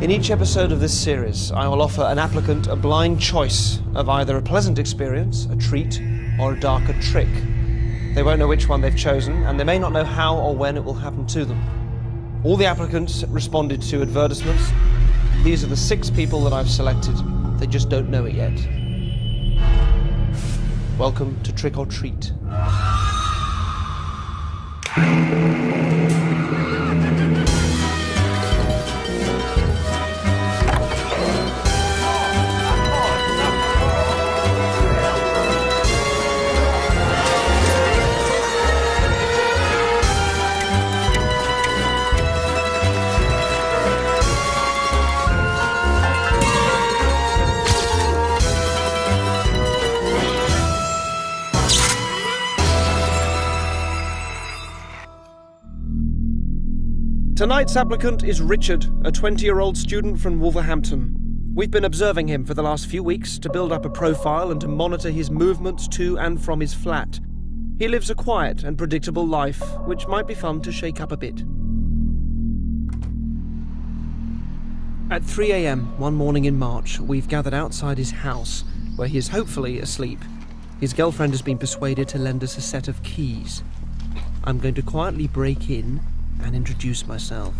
In each episode of this series, I will offer an applicant a blind choice of either a pleasant experience, a treat, or a darker trick. They won't know which one they've chosen, and they may not know how or when it will happen to them. All the applicants responded to advertisements. These are the six people that I've selected. They just don't know it yet. Welcome to Trick or Treat. Tonight's applicant is Richard, a 20 year old student from Wolverhampton. We've been observing him for the last few weeks to build up a profile and to monitor his movements to and from his flat. He lives a quiet and predictable life, which might be fun to shake up a bit. At 3 am one morning in March, we've gathered outside his house, where he is hopefully asleep. His girlfriend has been persuaded to lend us a set of keys. I'm going to quietly break in and introduce myself.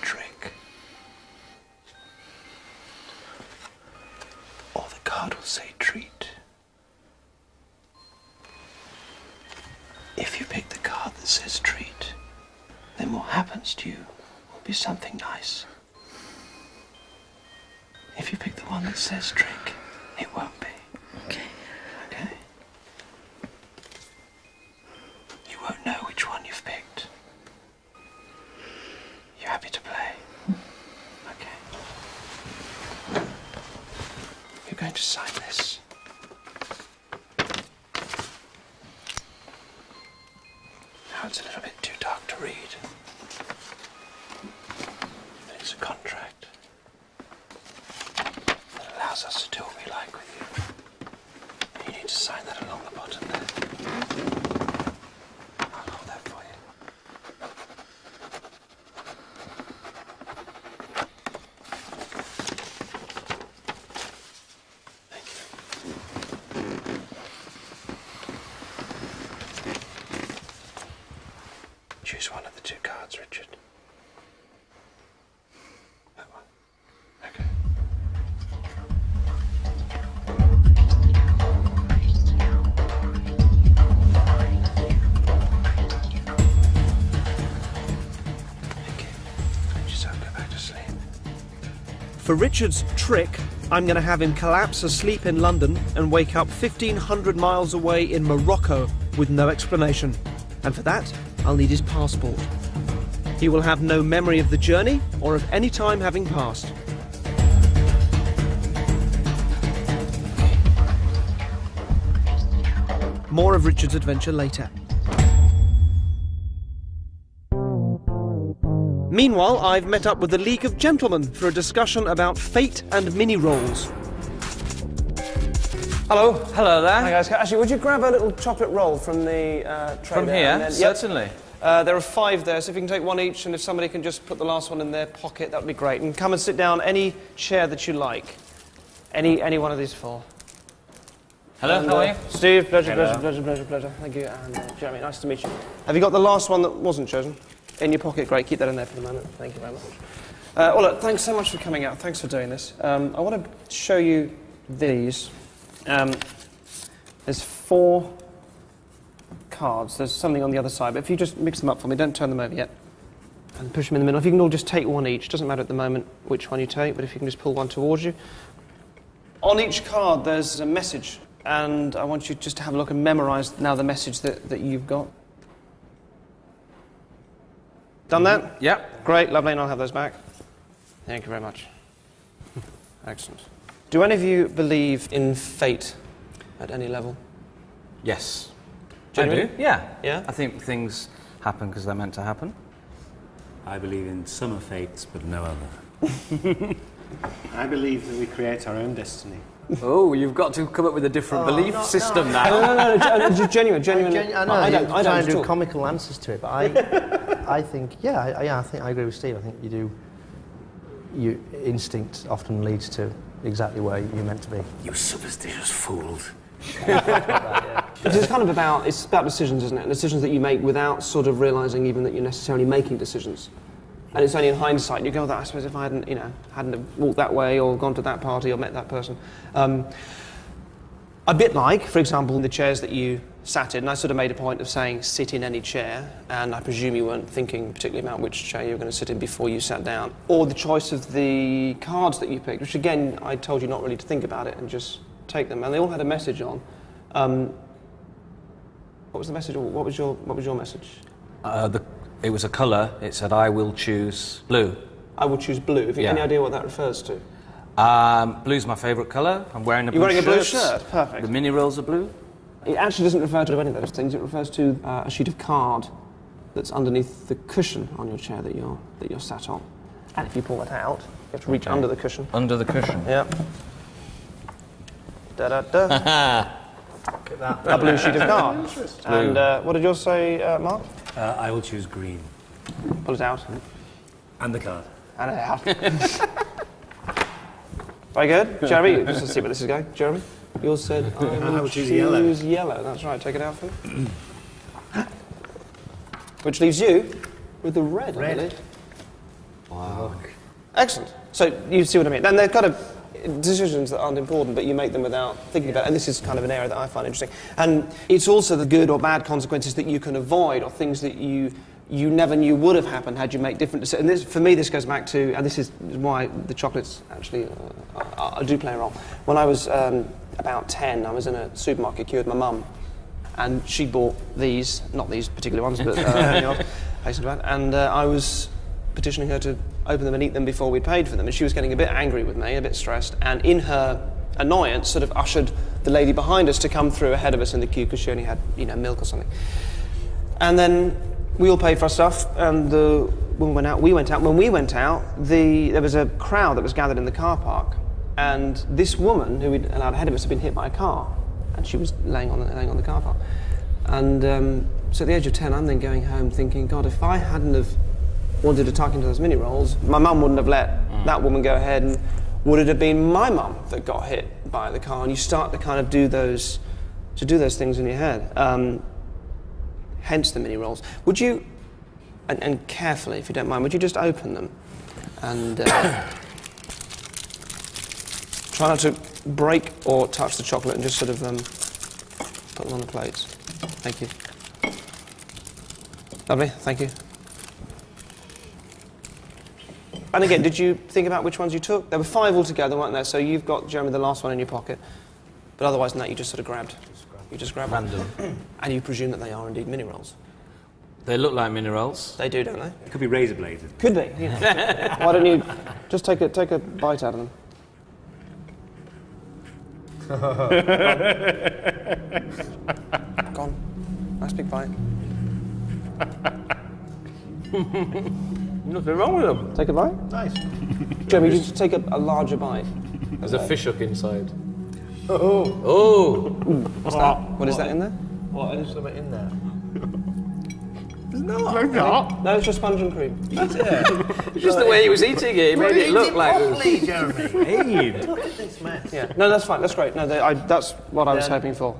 Trick or the card will say treat. If you pick the card that says treat, then what happens to you will be something nice. If you pick the one that says trick, Choose one of the two cards, Richard. That one. Okay. Back to sleep. For Richard's trick, I'm going to have him collapse asleep in London and wake up 1500 miles away in Morocco with no explanation. And for that, I'll need his passport. He will have no memory of the journey or of any time having passed. More of Richard's adventure later. Meanwhile, I've met up with the League of Gentlemen for a discussion about fate and mini rolls. Hello. Hello there. Hi guys. Actually, would you grab a little chocolate roll from the uh, tray From there, here, then- Yep. certainly. Uh, there are five there, so if you can take one each, and if somebody can just put the last one in their pocket, that would be great. And come and sit down any chair that you like. Any, any one of these four. Hello, And, how uh, are you? Steve, pleasure, pleasure, pleasure, pleasure, pleasure. Thank you. And uh, Jeremy, nice to meet you. Have you got the last one that wasn't chosen? In your pocket, great. Keep that in there for the moment. Thank you very much. Uh, well, look, thanks so much for coming out. Thanks for doing this. Um, I want to show you these. Um, there's four cards. There's something on the other side, but if you just mix them up for me, don't turn them over yet. And push them in the middle. If you can all just take one each, doesn't matter at the moment which one you take, but if you can just pull one towards you. On each card, there's a message, and I want you just to have a look and memorize now the message that, that you've got. Done that? Yep. Great, lovely, and I'll have those back. Thank you very much. Excellent. Do any of you believe in fate at any level? Yes. Genuine? I do. Yeah. Yeah? I think things happen because they're meant to happen. I believe in some are fates, but no other. I believe that we create our own destiny. Oh, you've got to come up with a different oh, belief no, system no. now. No, no, no, no, no, gen- genuine, genuine. Genu- I know, I don't, you I don't and do comical answers to it, but I, I think, yeah, I, yeah, I think I agree with Steve. I think you do. Your instinct often leads to exactly where you're meant to be. You superstitious fools. It's kind of about it's about decisions, isn't it? Decisions that you make without sort of realizing even that you're necessarily making decisions. And it's only in hindsight you go, "That I suppose if I hadn't, you know, hadn't walked that way or gone to that party or met that person." Um, a bit like, for example, the chairs that you sat in. I sort of made a point of saying sit in any chair, and I presume you weren't thinking particularly about which chair you were going to sit in before you sat down, or the choice of the cards that you picked, which again I told you not really to think about it and just take them, and they all had a message on. Um, what was the message? What was your What was your message? Uh, the, it was a colour. It said, I will choose blue. I will choose blue. Have you Yeah. any idea what that refers to? Um, blue's my favourite colour. I'm wearing a You're blue wearing a blue shirt. shirt. Perfect. The mini rolls are blue. It actually doesn't refer to any of those things. It refers to uh, a sheet of card that's underneath the cushion on your chair that you're that you're sat on. And if you pull that out, you have to reach Okay. under the cushion. Under the cushion. Yep. Da da da. a blue sheet of card. And uh, what did yours say, uh, Mark? Uh, I will choose green. Pull it out. And the card. And it out. Very good. Jeremy, just to see where this is going. Jeremy, yours said I will, I will choose yellow. choose yellow. That's right. Take it out for me. Which leaves you with the red. I Red. believe. Excellent. So you see what I mean. And they're kind of decisions that aren't important, but you make them without thinking about it. And this is kind of an area that I find interesting. And it's also the good or bad consequences that you can avoid, or things that you you never knew would have happened had you made different decisions. And this, for me, this goes back to, and this is why the chocolates actually uh, uh, do play a role. When I was um, about 10, I was in a supermarket queue with my mum, and she bought these, not these particular ones, but uh, you know, hasten to add, and uh, I was petitioning her to open them and eat them before we paid for them, and she was getting a bit angry with me, a bit stressed, and in her annoyance, sort of ushered the lady behind us to come through ahead of us in the queue because she only had, you know, milk or something. And then we all paid for our stuff, and the woman went out. We went out. When we went out, the, there was a crowd that was gathered in the car park, and this woman who we'd allowed ahead of us had been hit by a car, and she was laying on the, laying on the car park. And um, so at the age of 10, I'm then going home thinking, God, if I hadn't have wanted to tuck into those mini rolls, my mum wouldn't have let that woman go ahead, and would it have been my mum that got hit by the car? And you start to kind of do those, to do those things in your head. Um, hence the mini rolls. Would you, and, and carefully, if you don't mind, would you just open them and uh, try not to break or touch the chocolate and just sort of um, put them on the plates? Thank you. Lovely, thank you. And again, did you think about which ones you took? There were five altogether, weren't there? So you've got, Jeremy, the last one in your pocket. But otherwise than that, you just sort of grabbed. You just grabbed one. Random. And you presume that they are indeed mini rolls. They look like mini rolls. They do, don't they? It could be razor blades. Could be. Yeah. Why don't you just take a take a bite out of them? Gone. Nice big bite. Nothing wrong with them. Take a bite. Nice. Jeremy, just take a, a larger bite. There's a fish hook inside. Oh, Oh, What's that? What is that in there? what? There's something in there. No, it's just sponge and cream. That's it. just the way he was eating it, he made it look like it was. properly, Jeremy. Hey, Look at this mess. Yeah. No, that's fine. That's great. No, they, I, that's what I was Then- hoping for.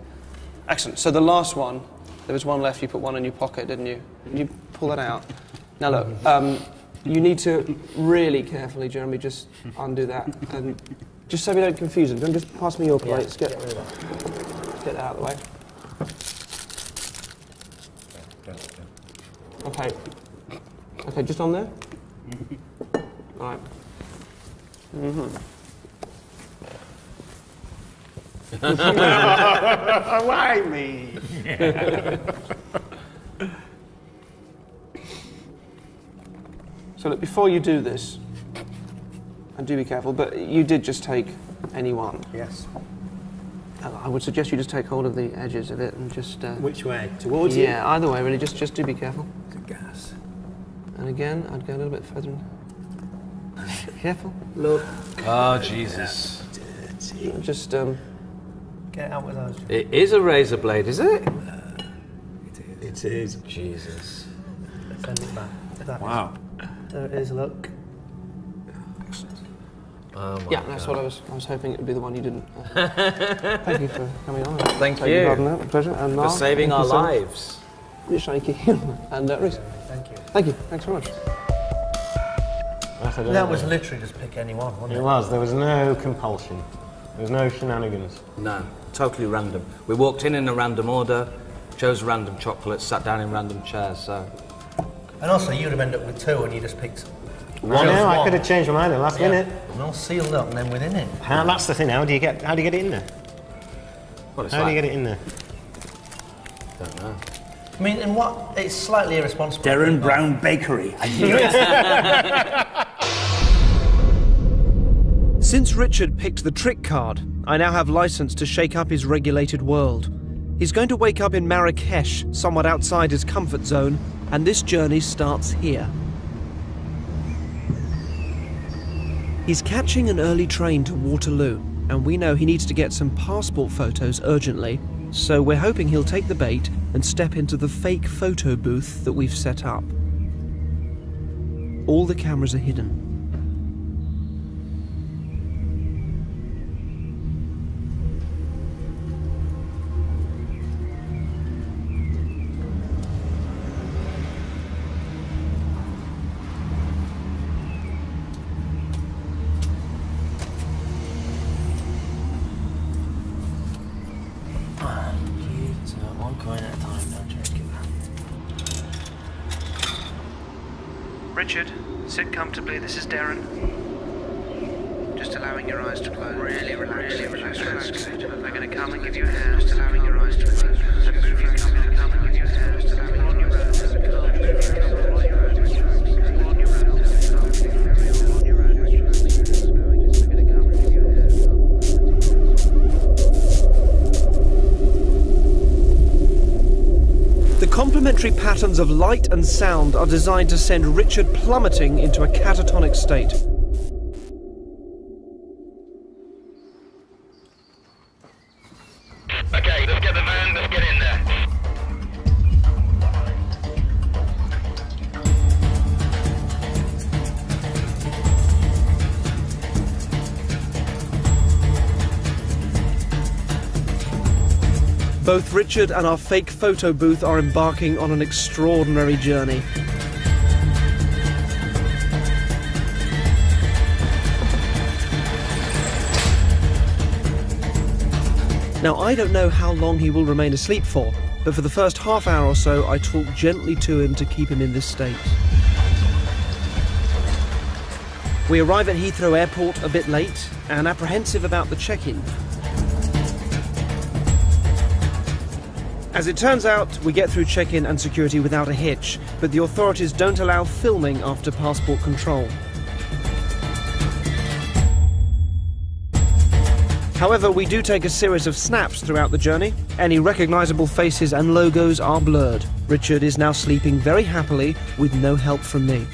Excellent. So the last one, there was one left. You put one in your pocket, didn't you? You pull that out? Now look, um, you need to really carefully, Jeremy, just undo that, and just so we don't confuse them. Don't Just pass me your plates. Get, Get rid of that. get that out of the way. Okay. Okay, just on there. All right. Mhm. Why me? So look, before you do this, and do be careful, but you did just take any one. Yes. I would suggest you just take hold of the edges of it and just. Uh, Which way? Towards you? yeah, either way, really. Just, just do be careful. Gas. And again, I'd go a little bit further. careful. Look. Oh, Jesus. Just um, Get out with those. It is a razor blade, is it? It is. Jesus. Send it back. That wow. is- there it is, look. Oh my yeah, that's what I was. I was hoping it would be the one you didn't. Uh, thank you for coming on. Thank Take you. your pardon that, pleasure. And For saving our you so much. lives. You're shaky. and uh, Reece, Thank you. thank you. Thanks very much. That was literally just pick anyone, wasn't It it? was. There was no compulsion. There was no shenanigans. No, totally random. We walked in in a random order, chose random chocolates, sat down in random chairs, so. And also, you'd have ended up with two and you just picked I know. I could have changed my mind at the last minute. And all sealed up and then within it. How, that's the thing. How do you get? How do you get it in there? What it's How do you get it in there? Don't know. I mean, and what? It's slightly irresponsible. Derren Brown Bakery. I knew it. Since Richard picked the trick card, I now have license to shake up his regulated world. He's going to wake up in Marrakesh, somewhat outside his comfort zone, and this journey starts here. He's catching an early train to Waterloo, and we know he needs to get some passport photos urgently, so we're hoping he'll take the bait and step into the fake photo booth that we've set up. All the cameras are hidden. This is Derren. Of light and sound are designed to send Richard plummeting into a catatonic state. Both Richard and our fake photo booth are embarking on an extraordinary journey. Now, I don't know how long he will remain asleep for, but for the first half hour or so, I talk gently to him to keep him in this state. We arrive at Heathrow Airport a bit late and apprehensive about the check in. As it turns out, we get through check in and security without a hitch, but the authorities don't allow filming after passport control. However, we do take a series of snaps throughout the journey. Any recognisable faces and logos are blurred. Richard is now sleeping very happily with no help from me.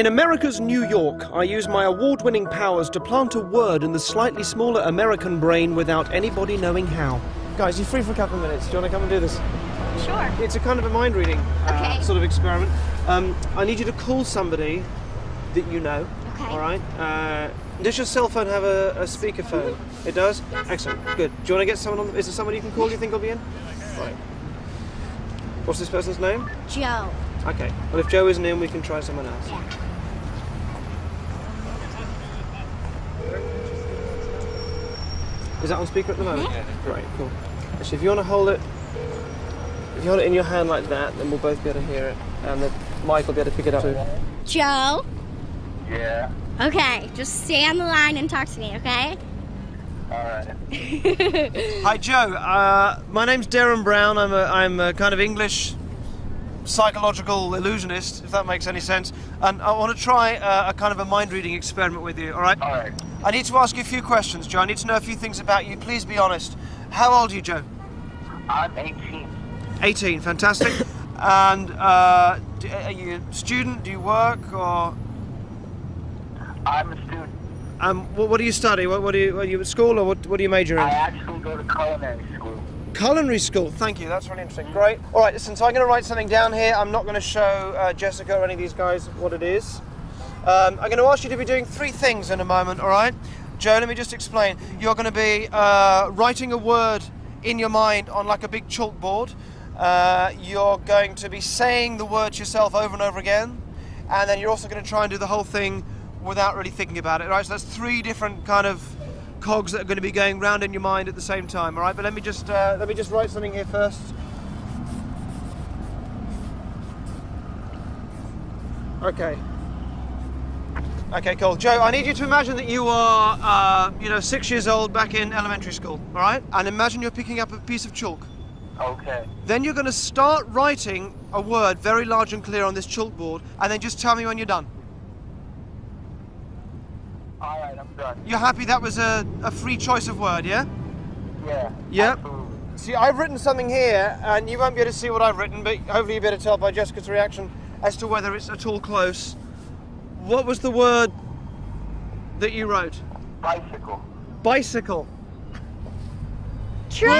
In America's New York, I use my award winning powers to plant a word in the slightly smaller American brain without anybody knowing how. Guys, you're free for a couple of minutes? Do you want to come and do this? Sure. It's a kind of a mind reading uh, Okay. sort of experiment. Um, I need you to call somebody that you know. Okay. All right. Uh, does your cell phone have a, a speakerphone? It does. Excellent. Good. Do you want to get someone on? Is there someone you can call? You think will be in? Right. What's this person's name? Joe. Okay. Well, if Joe isn't in, we can try someone else. Yeah. Is that on speaker at the moment? Yeah. Right, cool. Actually, if you want to hold it, if you hold it in your hand like that, then we'll both be able to hear it, and the mic will be able to pick it up too. Joe. Yeah. Okay, just stay on the line and talk to me, okay? Alright. Hi, Joe. Uh, my name's Derren Brown. I'm a, I'm a kind of English psychological illusionist, if that makes any sense. And I want to try uh, a kind of a mind reading experiment with you, all right? Alright. I need to ask you a few questions, Joe. I need to know a few things about you. Please be honest. How old are you, Joe? I'm 18. 18, fantastic. and uh, are you a student? Do you work? Or I'm a student. um, what, what do you study? What, what do you, are you at school or what, what do you major in? I actually go to culinary school. Culinary school. Thank you. That's really interesting. Great. All right. Listen. So I'm going to write something down here. I'm not going to show uh, Jessica or any of these guys what it is. Um, I'm going to ask you to be doing three things in a moment. All right. Joe, let me just explain. You're going to be uh, writing a word in your mind on like a big chalkboard. Uh, you're going to be saying the words yourself over and over again, and then you're also going to try and do the whole thing without really thinking about it. Right. So that's three different kind of cogs that are going to be going round in your mind at the same time. All right, but let me just uh, let me just write something here first. Okay. Okay, cool. Joe, I need you to imagine that you are, uh, you know, six years old back in elementary school, all right? And imagine you're picking up a piece of chalk. Okay. Then you're going to start writing a word very large and clear on this chalkboard, and then just tell me when you're done. Alright, I'm done. You're happy that was a, a free choice of word, yeah? Yeah. Yep. Absolutely. See, I've written something here, and you won't be able to see what I've written, but hopefully you'll be able to tell by Jessica's reaction as to whether it's at all close. What was the word that you wrote? Bicycle. Bicycle. Tricycle!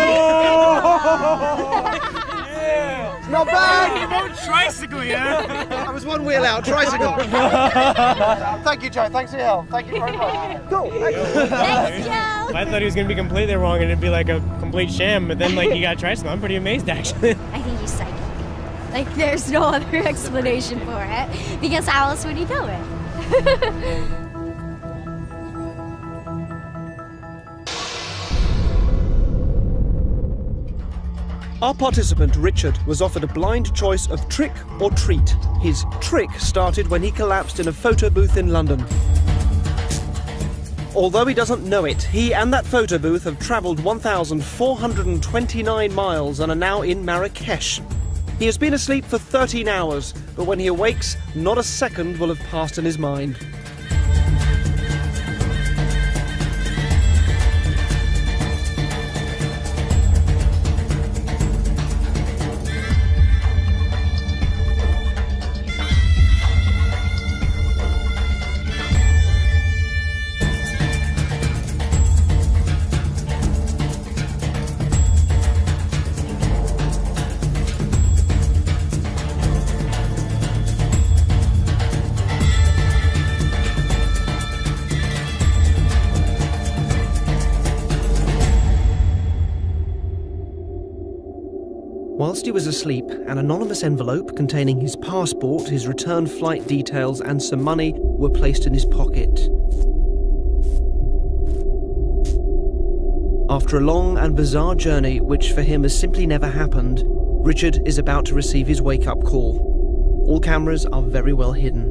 yeah. Not bad. You wrote tricycle, yeah? I was one wheel out. Tricycle. Thank you, Joe. Thanks for your help. Thank you very much. Cool. Thanks, Joe. I thought he was gonna be completely wrong and it'd be like a complete sham, but then like you got tricycle. I'm pretty amazed actually. I think he's psychic. Like, there's no other explanation for it because how else would he know it? Our participant, Richard, was offered a blind choice of trick or treat. His trick started when he collapsed in a photo booth in London. Although he doesn't know it, he and that photo booth have travelled 1,429 miles and are now in Marrakesh. He has been asleep for 13 hours, but when he awakes, not a second will have passed in his mind. Whilst he was asleep, an anonymous envelope containing his passport, his return flight details, and some money were placed in his pocket. After a long and bizarre journey, which for him has simply never happened, Richard is about to receive his wake up call. All cameras are very well hidden.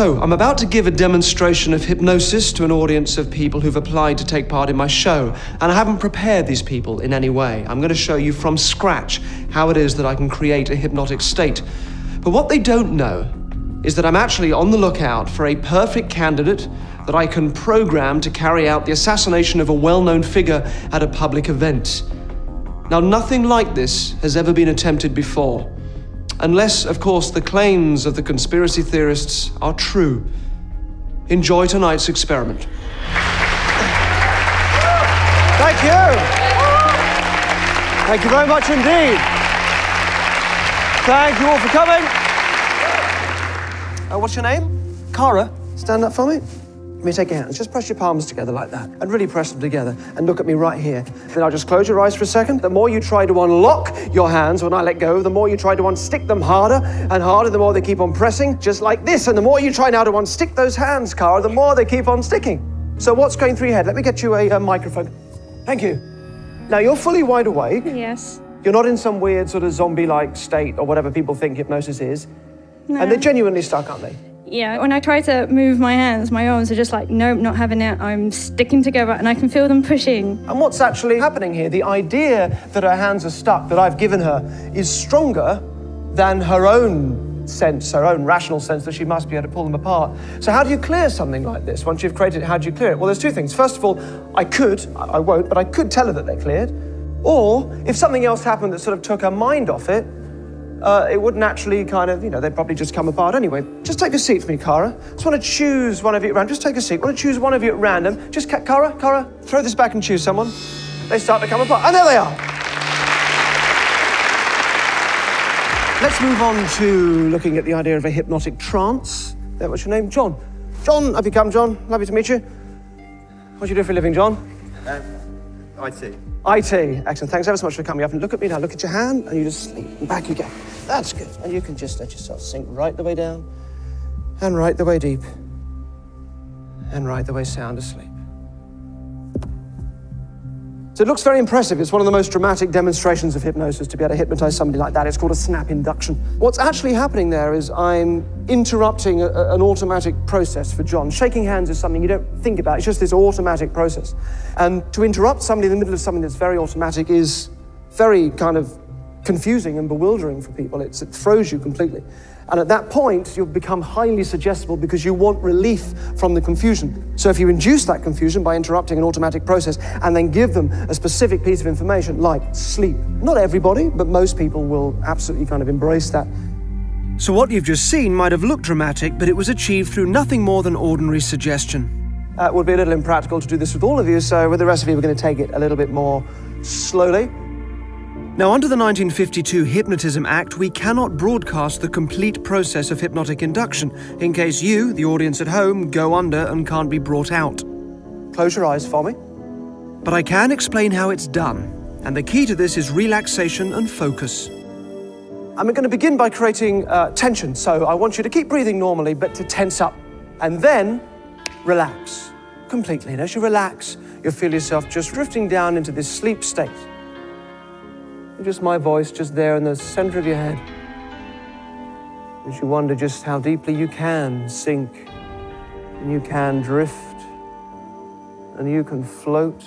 So, I'm about to give a demonstration of hypnosis to an audience of people who've applied to take part in my show, and I haven't prepared these people in any way. I'm going to show you from scratch how it is that I can create a hypnotic state. But what they don't know is that I'm actually on the lookout for a perfect candidate that I can program to carry out the assassination of a well known figure at a public event. Now, nothing like this has ever been attempted before. Unless, of course, the claims of the conspiracy theorists are true. Enjoy tonight's experiment. Thank you. Thank you very much indeed. Thank you all for coming. Uh, what's your name? Cara. Stand up for me. Let me take your hands. Just press your palms together like that. And really press them together. And look at me right here. Then I'll just close your eyes for a second. The more you try to unlock your hands when I let go, the more you try to unstick them harder and harder, the more they keep on pressing, just like this. And the more you try now to unstick those hands, Cara, the more they keep on sticking. So what's going through your head? Let me get you a, a microphone. Thank you. Now you're fully wide awake. Yes. You're not in some weird sort of zombie-like state or whatever people think hypnosis is. No. And they're genuinely stuck, aren't they? Yeah, when I try to move my hands, my arms are just like, nope, not having it. I'm sticking together and I can feel them pushing. And what's actually happening here? The idea that her hands are stuck, that I've given her, is stronger than her own sense, her own rational sense that she must be able to pull them apart. So, how do you clear something like this? Once you've created it, how do you clear it? Well, there's two things. First of all, I could, I won't, but I could tell her that they're cleared. Or if something else happened that sort of took her mind off it, uh, it would naturally kind of, you know, they'd probably just come apart anyway. Just take a seat for me, Cara. Just want to choose one of you at random. Just take a seat. want to choose one of you at random. Just, Cara, Cara, throw this back and choose someone. They start to come apart. And there they are. Let's move on to looking at the idea of a hypnotic trance. There, what's your name? John. John, have you come, John? Lovely to meet you. What do you do for a living, John? IT. IT. Excellent. Thanks ever so much for coming up. And look at me now. Look at your hand, and you just sleep. And back you go. That's good. And you can just let yourself sink right the way down, and right the way deep, and right the way sound asleep. So it looks very impressive. It's one of the most dramatic demonstrations of hypnosis to be able to hypnotize somebody like that. It's called a snap induction. What's actually happening there is I'm interrupting a, a- an automatic process for John. Shaking hands is something you don't think about, it's just this automatic process. And to interrupt somebody in the middle of something that's very automatic is very kind of confusing and bewildering for people. It's, it throws you completely. And at that point, you'll become highly suggestible because you want relief from the confusion. So if you induce that confusion by interrupting an automatic process and then give them a specific piece of information like sleep, not everybody, but most people will absolutely kind of embrace that. So, what you've just seen might have looked dramatic, but it was achieved through nothing more than ordinary suggestion. Uh, it would be a little impractical to do this with all of you, so with the rest of you, we're going to take it a little bit more slowly. Now, under the 1952 Hypnotism Act, we cannot broadcast the complete process of hypnotic induction in case you, the audience at home, go under and can't be brought out. Close your eyes for me. But I can explain how it's done, and the key to this is relaxation and focus. I'm going to begin by creating uh, tension, so I want you to keep breathing normally, but to tense up. And then relax completely. And as you relax, you'll feel yourself just drifting down into this sleep state. Just my voice just there in the center of your head. As you wonder just how deeply you can sink, and you can drift, and you can float,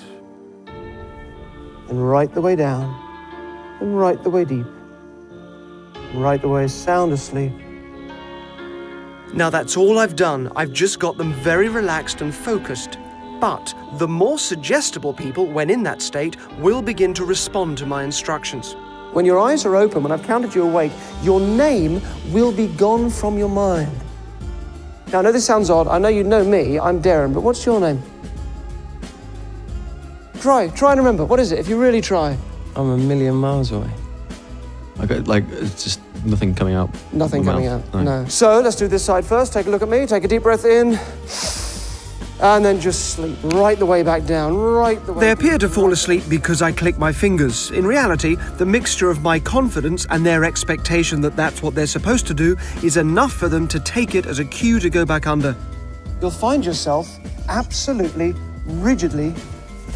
and right the way down, and right the way deep, and right the way sound asleep. Now that's all I've done. I've just got them very relaxed and focused. But the more suggestible people, when in that state, will begin to respond to my instructions. When your eyes are open, when I've counted you awake, your name will be gone from your mind. Now, I know this sounds odd. I know you know me. I'm Derren, but what's your name? Try, try and remember. What is it? If you really try. I'm a million miles away. I got like it's just nothing coming out. Nothing coming mouth. out. No. So let's do this side first. Take a look at me. Take a deep breath in. And then just sleep right the way back down, right the way They appear to fall asleep because I click my fingers. In reality, the mixture of my confidence and their expectation that that's what they're supposed to do is enough for them to take it as a cue to go back under. You'll find yourself absolutely, rigidly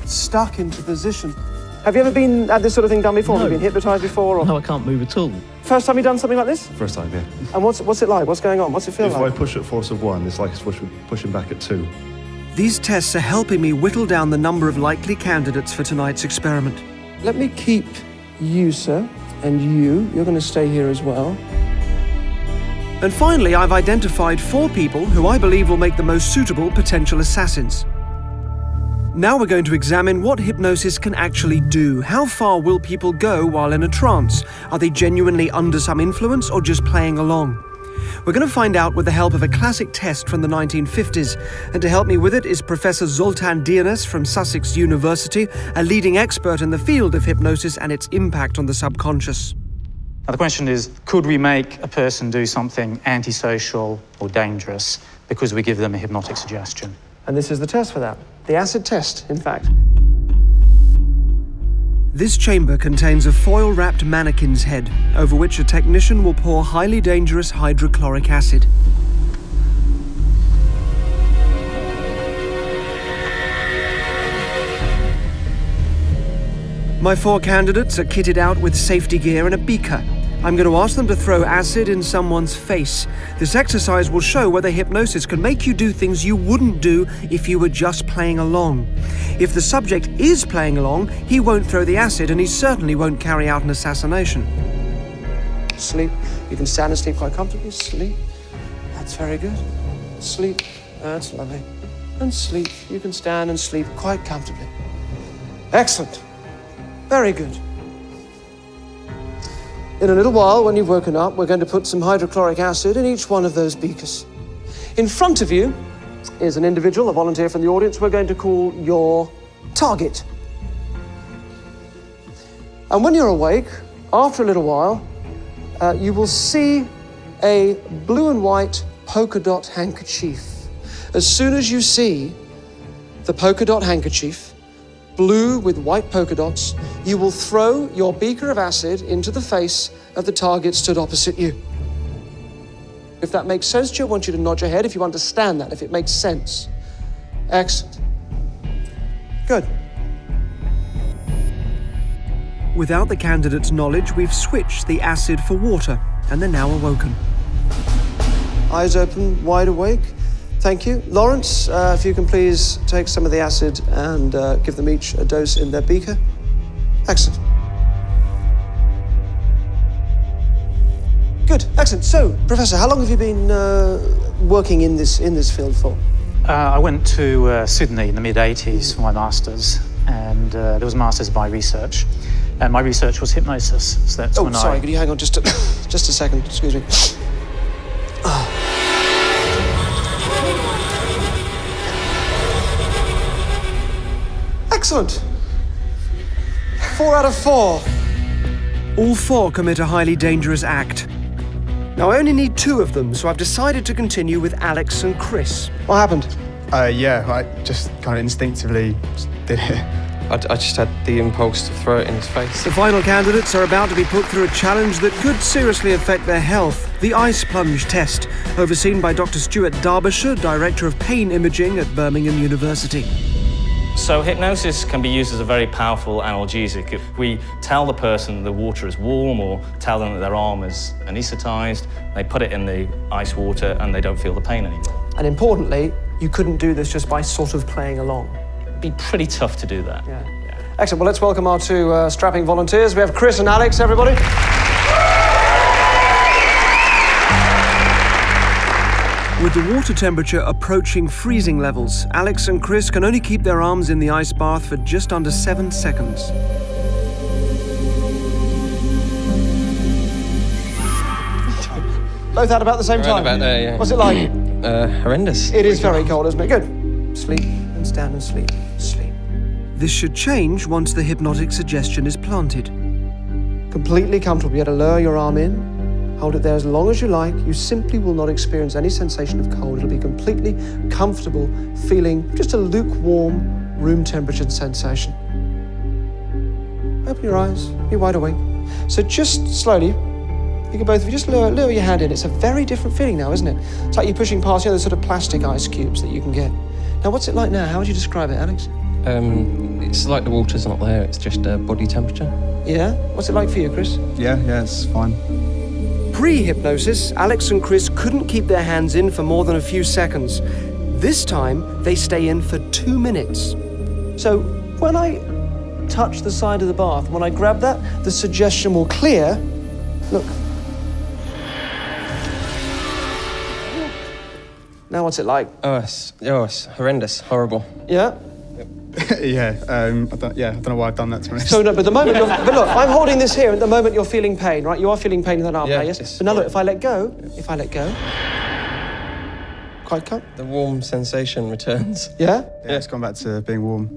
stuck into position. Have you ever been had this sort of thing done before? Have you been hypnotized before? Or? No, I can't move at all. First time you've done something like this? First time, yeah. And what's what's it like? What's going on? What's it feel if like? I push at force of one, it's like it's pushing, pushing back at two. These tests are helping me whittle down the number of likely candidates for tonight's experiment. Let me keep you, sir, and you. You're going to stay here as well. And finally, I've identified four people who I believe will make the most suitable potential assassins. Now we're going to examine what hypnosis can actually do. How far will people go while in a trance? Are they genuinely under some influence or just playing along? We're going to find out with the help of a classic test from the 1950s. And to help me with it is Professor Zoltan Dienes from Sussex University, a leading expert in the field of hypnosis and its impact on the subconscious. Now, the question is could we make a person do something antisocial or dangerous because we give them a hypnotic suggestion? And this is the test for that. The acid test, in fact. This chamber contains a foil wrapped mannequin's head, over which a technician will pour highly dangerous hydrochloric acid. My four candidates are kitted out with safety gear and a beaker. I'm going to ask them to throw acid in someone's face. This exercise will show whether hypnosis can make you do things you wouldn't do if you were just playing along. If the subject is playing along, he won't throw the acid and he certainly won't carry out an assassination. Sleep. You can stand and sleep quite comfortably. Sleep. That's very good. Sleep. That's lovely. And sleep. You can stand and sleep quite comfortably. Excellent. Very good. In a little while, when you've woken up, we're going to put some hydrochloric acid in each one of those beakers. In front of you is an individual, a volunteer from the audience, we're going to call your target. And when you're awake, after a little while, uh, you will see a blue and white polka dot handkerchief. As soon as you see the polka dot handkerchief, blue with white polka dots, you will throw your beaker of acid into the face of the target stood opposite you. If that makes sense to you, I want you to nod your head if you understand that, if it makes sense. Excellent. Good. Without the candidate's knowledge, we've switched the acid for water, and they're now awoken. Eyes open, wide awake. Thank you. Lawrence, uh, if you can please take some of the acid and uh, give them each a dose in their beaker. Excellent. Good, excellent. So, Professor, how long have you been uh, working in this in this field for? Uh, I went to uh, Sydney in the mid 80s for my master's, and uh, there was masters by research. And my research was hypnosis. So that's oh, when sorry. I. Could you hang on just a, just a second? Excuse me. Excellent. Four out of four. All four commit a highly dangerous act. Now, I only need two of them, so I've decided to continue with Alex and Chris. What happened? Uh, yeah, I just kind of instinctively did it. I, I just had the impulse to throw it in his face. The final candidates are about to be put through a challenge that could seriously affect their health the ice plunge test, overseen by Dr. Stuart Derbyshire, Director of Pain Imaging at Birmingham University. So hypnosis can be used as a very powerful analgesic. If we tell the person the water is warm or tell them that their arm is anaesthetized, they put it in the ice water and they don't feel the pain anymore. And importantly, you couldn't do this just by sort of playing along. It'd be pretty tough to do that. Yeah. Excellent. Well, let's welcome our two uh, strapping volunteers. We have Chris and Alex, everybody. With the water temperature approaching freezing levels, Alex and Chris can only keep their arms in the ice bath for just under seven seconds. Both out about the same Around time. about there, yeah. What's it like? Uh, horrendous. it is very cold, isn't it? Good. Sleep and stand and sleep. Sleep. This should change once the hypnotic suggestion is planted. Completely comfortable. You had to lower your arm in, hold it there as long as you like. You simply will not experience any sensation of cold. It'll be completely comfortable, feeling just a lukewarm room temperature sensation. Open your eyes, be wide awake. So just slowly, you can both of you just lower, lower your hand in. It's a very different feeling now, isn't it? It's like you're pushing past you know, the sort of plastic ice cubes that you can get. Now, what's it like now? How would you describe it, Alex? Um, it's like the water's not there, it's just uh, body temperature. Yeah? What's it like for you, Chris? Yeah, yeah, it's fine. Pre hypnosis, Alex and Chris couldn't keep their hands in for more than a few seconds. This time, they stay in for two minutes. So when I touch the side of the bath, when I grab that, the suggestion will clear. Look. Now what's it like? Oh, it's, oh, it's horrendous, horrible. Yeah? yeah, um, I don't, yeah, I don't know why I've done that to myself. So no, but the moment you're, but look, I'm holding this here. At the moment you're feeling pain, right? You are feeling pain in that arm Yeah, now, yes. it's But now look, if I let go, if I let go, quite come. The warm sensation returns. Yeah. Yeah, it's gone back to being warm.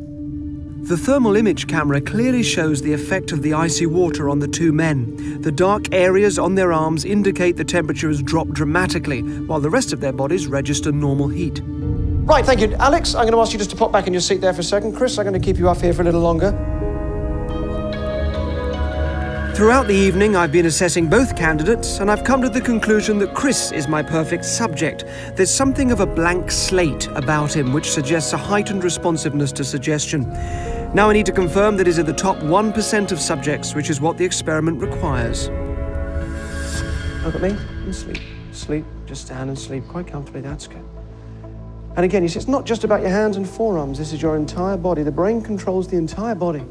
The thermal image camera clearly shows the effect of the icy water on the two men. The dark areas on their arms indicate the temperature has dropped dramatically, while the rest of their bodies register normal heat. Right, thank you, Alex. I'm going to ask you just to pop back in your seat there for a second. Chris, I'm going to keep you up here for a little longer. Throughout the evening, I've been assessing both candidates, and I've come to the conclusion that Chris is my perfect subject. There's something of a blank slate about him which suggests a heightened responsiveness to suggestion. Now I need to confirm that he's in the top 1% of subjects, which is what the experiment requires. Look at me and sleep. Sleep. Just stand and sleep quite comfortably. That's good. And again, you see, it's not just about your hands and forearms. This is your entire body. The brain controls the entire body.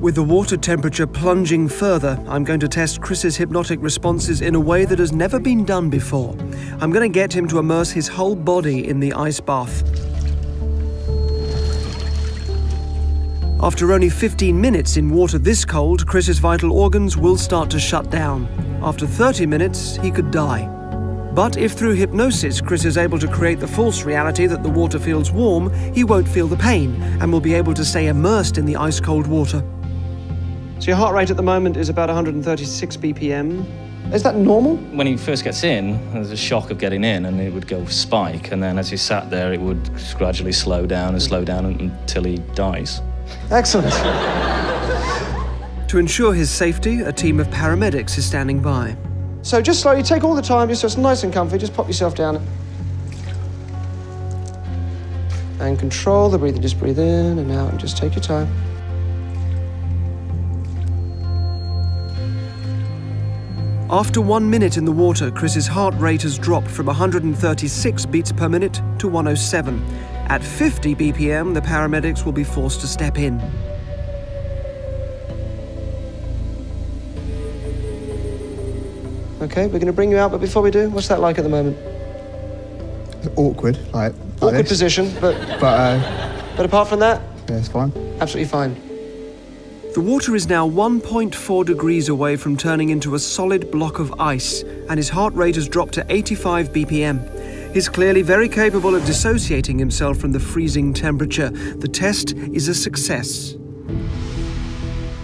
With the water temperature plunging further, I'm going to test Chris's hypnotic responses in a way that has never been done before. I'm going to get him to immerse his whole body in the ice bath. After only 15 minutes in water this cold, Chris's vital organs will start to shut down. After 30 minutes, he could die. But if through hypnosis Chris is able to create the false reality that the water feels warm, he won't feel the pain and will be able to stay immersed in the ice cold water. So your heart rate at the moment is about 136 BPM. Is that normal? When he first gets in, there's a shock of getting in, and it would go spike, and then as he sat there, it would gradually slow down and slow down until he dies. Excellent. To ensure his safety, a team of paramedics is standing by. So just slowly take all the time, just so it's nice and comfy. Just pop yourself down. And control the breathing. Just breathe in and out and just take your time. After one minute in the water, Chris's heart rate has dropped from 136 beats per minute to 107. At 50 BPM, the paramedics will be forced to step in. Okay, we're going to bring you out, but before we do, what's that like at the moment? Awkward, like, like Awkward this. position, but But uh, but apart from that, yeah, it's fine. absolutely fine. The water is now 1.4 degrees away from turning into a solid block of ice, and his heart rate has dropped to 85 BPM. He's clearly very capable of dissociating himself from the freezing temperature. The test is a success.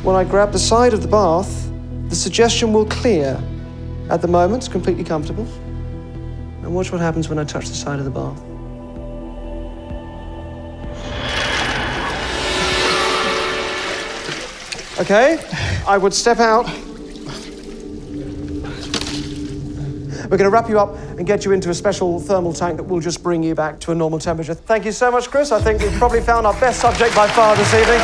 When I grab the side of the bath, the suggestion will clear. At the moment, it's completely comfortable. And watch what happens when I touch the side of the bath. Okay, I would step out. We're going to wrap you up and get you into a special thermal tank that will just bring you back to a normal temperature. Thank you so much, Chris. I think we've probably found our best subject by far this evening.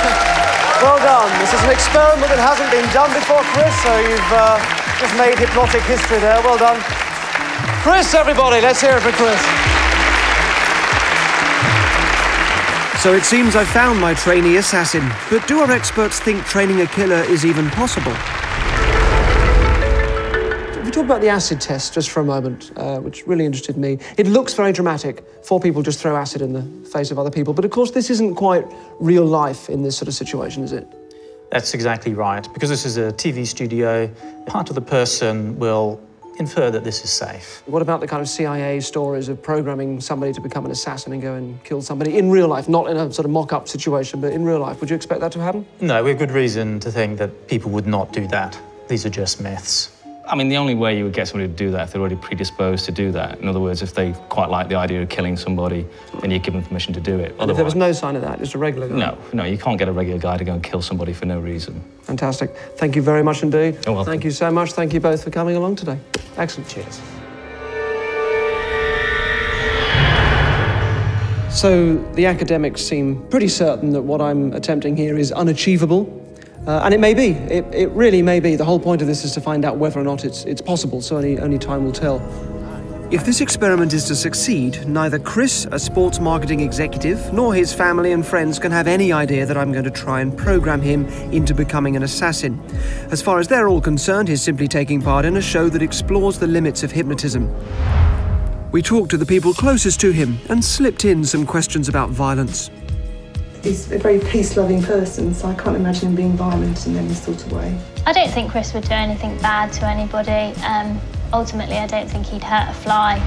Well done. This is an experiment that hasn't been done before, Chris, so you've uh, just made hypnotic history there. Well done. Chris, everybody, let's hear it for Chris. So it seems I found my trainee assassin. But do our experts think training a killer is even possible? We talk about the acid test just for a moment, uh, which really interested me. It looks very dramatic. Four people just throw acid in the face of other people. But of course, this isn't quite real life in this sort of situation, is it? That's exactly right. Because this is a TV studio, part of the person will infer that this is safe. What about the kind of CIA stories of programming somebody to become an assassin and go and kill somebody in real life, not in a sort of mock up situation, but in real life? Would you expect that to happen? No, we have good reason to think that people would not do that. These are just myths. I mean, the only way you would get somebody to do that if they're already predisposed to do that. In other words, if they quite like the idea of killing somebody, then you give them permission to do it. If there was no sign of that, just a regular guy? No, no, you can't get a regular guy to go and kill somebody for no reason. Fantastic. Thank you very much indeed. You're welcome. Thank you so much. Thank you both for coming along today. Excellent. Cheers. So the academics seem pretty certain that what I'm attempting here is unachievable. Uh, and it may be. It, it really may be. The whole point of this is to find out whether or not it's, it's possible, so only, only time will tell. If this experiment is to succeed, neither Chris, a sports marketing executive, nor his family and friends can have any idea that I'm going to try and program him into becoming an assassin. As far as they're all concerned, he's simply taking part in a show that explores the limits of hypnotism. We talked to the people closest to him and slipped in some questions about violence. He's a very peace-loving person, so I can't imagine him being violent in any sort of way. I don't think Chris would do anything bad to anybody. Um, ultimately, I don't think he'd hurt a fly.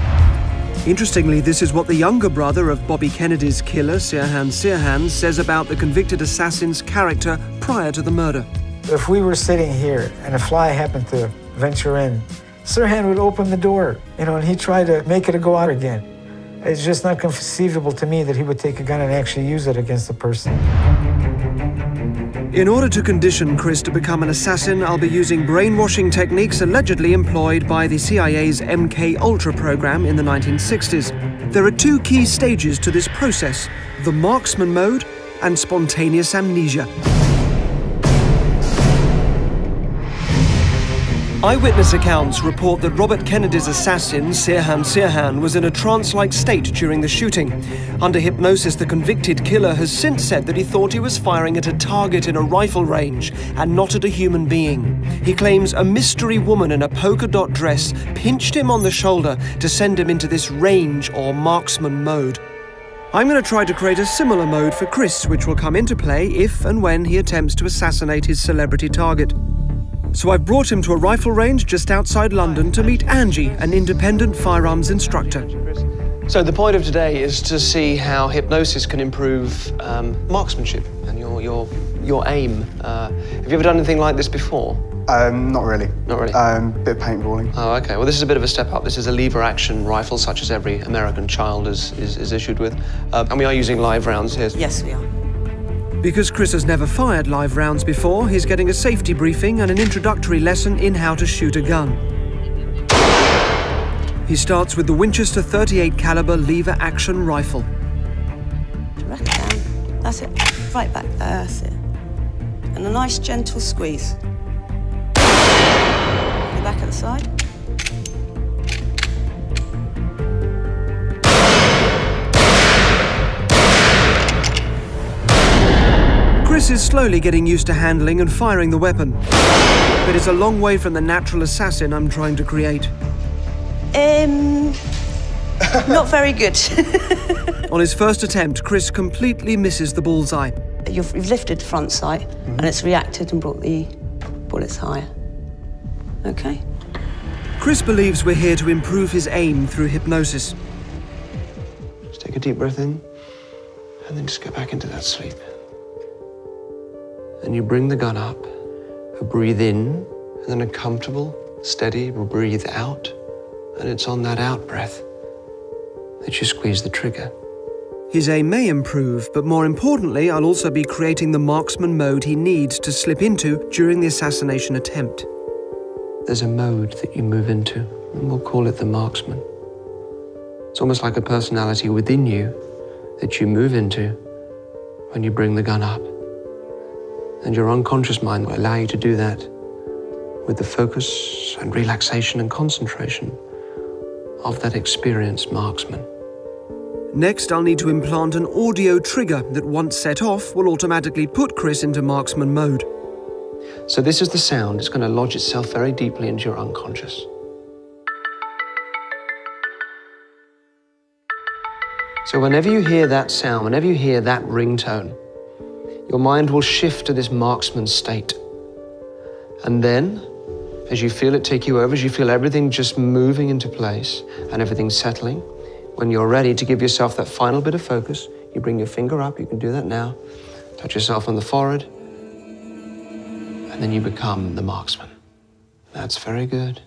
Interestingly, this is what the younger brother of Bobby Kennedy's killer, Sirhan Sirhan, says about the convicted assassin's character prior to the murder. If we were sitting here and a fly happened to venture in, Sirhan would open the door, you know, and he'd try to make it go out again. It's just not conceivable to me that he would take a gun and actually use it against a person. In order to condition Chris to become an assassin, I'll be using brainwashing techniques allegedly employed by the CIA's MK Ultra program in the 1960s. There are two key stages to this process the marksman mode and spontaneous amnesia. Eyewitness accounts report that Robert Kennedy's assassin, Sirhan Sirhan, was in a trance like state during the shooting. Under hypnosis, the convicted killer has since said that he thought he was firing at a target in a rifle range and not at a human being. He claims a mystery woman in a polka dot dress pinched him on the shoulder to send him into this range or marksman mode. I'm going to try to create a similar mode for Chris, which will come into play if and when he attempts to assassinate his celebrity target. So I've brought him to a rifle range just outside London to meet Angie, an independent firearms instructor. So the point of today is to see how hypnosis can improve um, marksmanship and your your your aim. Uh, have you ever done anything like this before? Um, not really. Not really. Um, bit of paintballing. Oh, okay. Well, this is a bit of a step up. This is a lever-action rifle, such as every American child is is, is issued with, uh, and we are using live rounds here. Yes, we are. Because Chris has never fired live rounds before, he's getting a safety briefing and an introductory lesson in how to shoot a gun. He starts with the Winchester 38 caliber lever action rifle. Rack down. That's it. Right back there. That's it. And a nice gentle squeeze. Back at the side. Chris is slowly getting used to handling and firing the weapon. but it's a long way from the natural assassin I'm trying to create. Um, not very good. On his first attempt, Chris completely misses the bullseye. You've, you've lifted the front sight and it's reacted and brought the bullets higher. Okay. Chris believes we're here to improve his aim through hypnosis. Just take a deep breath in, and then just go back into that sleep. And you bring the gun up, a breathe in, and then a comfortable, steady breathe out. And it's on that out breath that you squeeze the trigger. His aim may improve, but more importantly, I'll also be creating the marksman mode he needs to slip into during the assassination attempt. There's a mode that you move into, and we'll call it the marksman. It's almost like a personality within you that you move into when you bring the gun up. And your unconscious mind will allow you to do that with the focus and relaxation and concentration of that experienced marksman. Next, I'll need to implant an audio trigger that, once set off, will automatically put Chris into marksman mode. So, this is the sound. It's going to lodge itself very deeply into your unconscious. So, whenever you hear that sound, whenever you hear that ringtone, your mind will shift to this marksman state. And then, as you feel it take you over, as you feel everything just moving into place and everything settling, when you're ready to give yourself that final bit of focus, you bring your finger up, you can do that now, touch yourself on the forehead, and then you become the marksman. That's very good.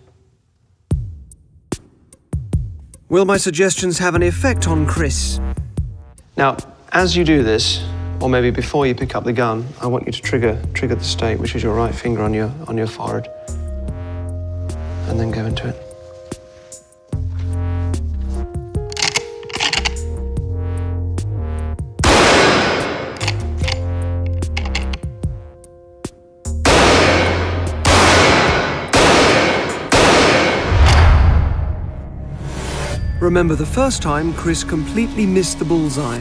Will my suggestions have an effect on Chris? Now, as you do this, or maybe before you pick up the gun, I want you to trigger trigger the state, which is your right finger on your on your forehead, and then go into it. Remember the first time Chris completely missed the bullseye.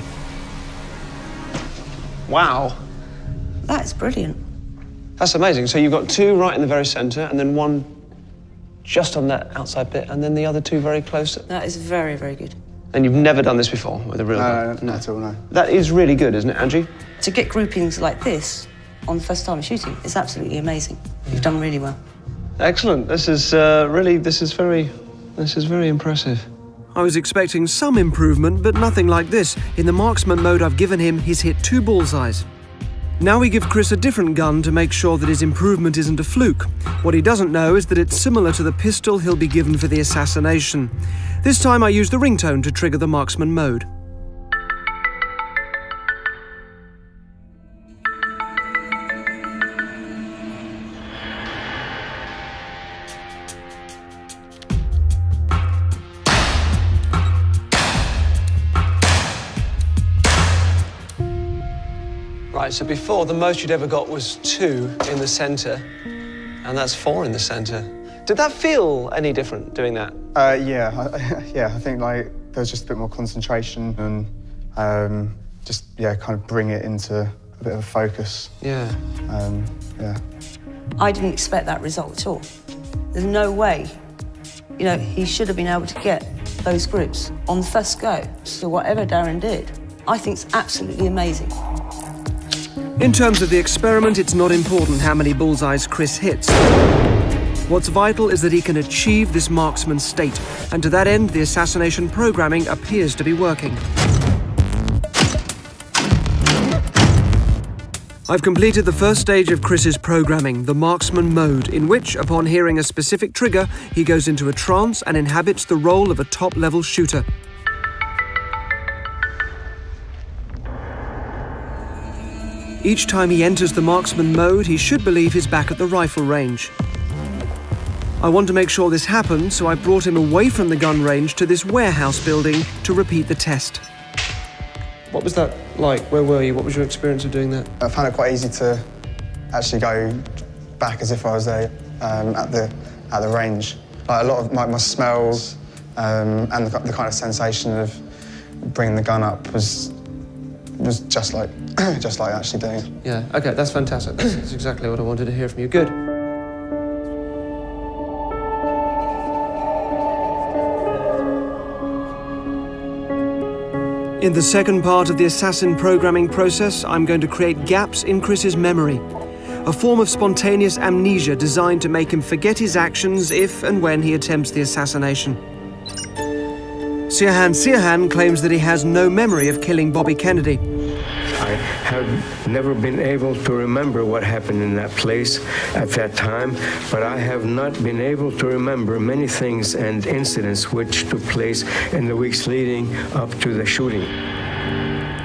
Wow. That's brilliant. That's amazing. So you've got two right in the very centre, and then one just on that outside bit, and then the other two very close. That is very, very good. And you've never done this before with a real No, gun? not at all, no. That is really good, isn't it, Angie? To get groupings like this on the first time of shooting is absolutely amazing. You've done really well. Excellent. This is uh, really, this is very, this is very impressive. I was expecting some improvement, but nothing like this. In the marksman mode I've given him, he's hit two bullseyes. Now we give Chris a different gun to make sure that his improvement isn't a fluke. What he doesn't know is that it's similar to the pistol he'll be given for the assassination. This time I use the ringtone to trigger the marksman mode. So before, the most you'd ever got was two in the centre, and that's four in the centre. Did that feel any different doing that? Uh, yeah, I, yeah. I think like there's just a bit more concentration and um, just yeah, kind of bring it into a bit of a focus. Yeah. Um, yeah. I didn't expect that result at all. There's no way. You know, he should have been able to get those groups on the first go. So whatever Derren did, I think it's absolutely amazing. In terms of the experiment, it's not important how many bullseyes Chris hits. What's vital is that he can achieve this marksman state, and to that end, the assassination programming appears to be working. I've completed the first stage of Chris's programming, the marksman mode, in which, upon hearing a specific trigger, he goes into a trance and inhabits the role of a top level shooter. Each time he enters the marksman mode, he should believe he's back at the rifle range. I want to make sure this happens, so I brought him away from the gun range to this warehouse building to repeat the test. What was that like? Where were you? What was your experience of doing that? I found it quite easy to actually go back as if I was there um, at the at the range. Like a lot of my, my smells um, and the, the kind of sensation of bringing the gun up was was just like just like actually doing. Yeah, okay, that's fantastic. that's exactly what I wanted to hear from you. Good. In the second part of the assassin programming process, I'm going to create gaps in Chris's memory. A form of spontaneous amnesia designed to make him forget his actions if and when he attempts the assassination. Sirhan Sirhan claims that he has no memory of killing Bobby Kennedy, have never been able to remember what happened in that place at that time, but I have not been able to remember many things and incidents which took place in the weeks leading up to the shooting.